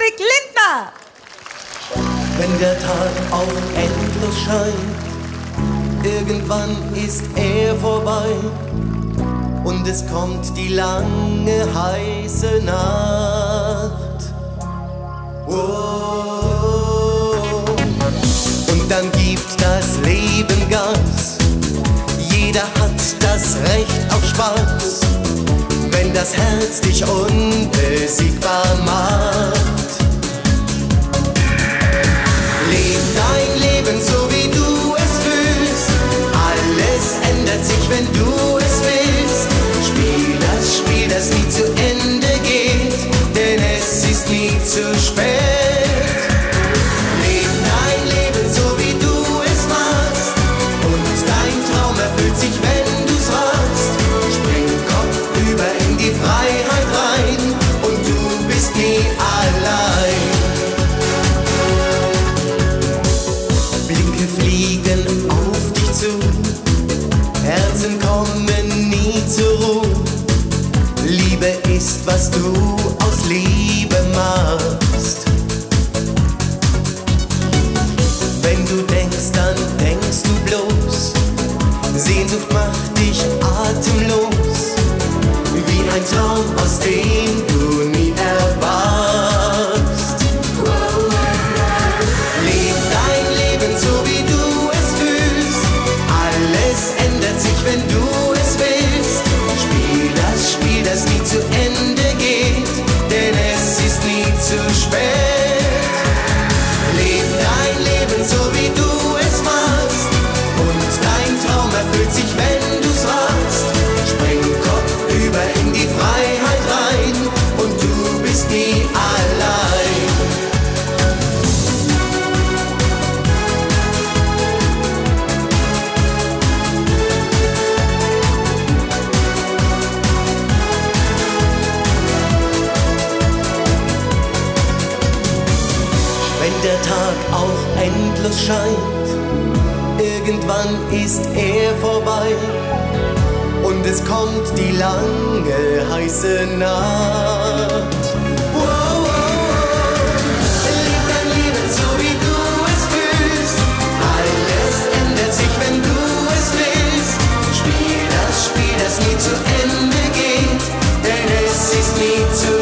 Patrick Lindner. Wenn der Tag auch endlos scheint, irgendwann ist er vorbei und es kommt die lange heiße Nacht. Oh. Und dann gibt das Leben Gas. Jeder hat das Recht auf Spaß, wenn das Herz dich unbesiegbar bist, was du aus Liebe machst. Wenn du denkst, dann denkst du bloß, Sehnsucht macht. Tag auch endlos scheint, irgendwann ist er vorbei. Und es kommt die lange heiße Nacht. Spiel, das nie zu Ende geht, denn es ist nie zu Ende.